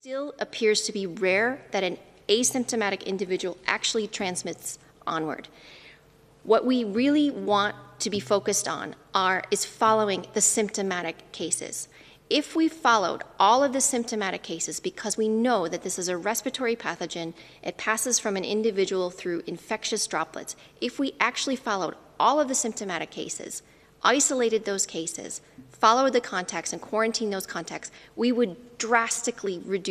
still appears to be rare that an asymptomatic individual actually transmits onward. What we really want to be focused on are is following the symptomatic cases. If we followed all of the symptomatic cases because we know that this is a respiratory pathogen, it passes from an individual through infectious droplets. If we actually followed all of the symptomatic cases, isolated those cases, followed the contacts and quarantined those contacts, we would drastically reduce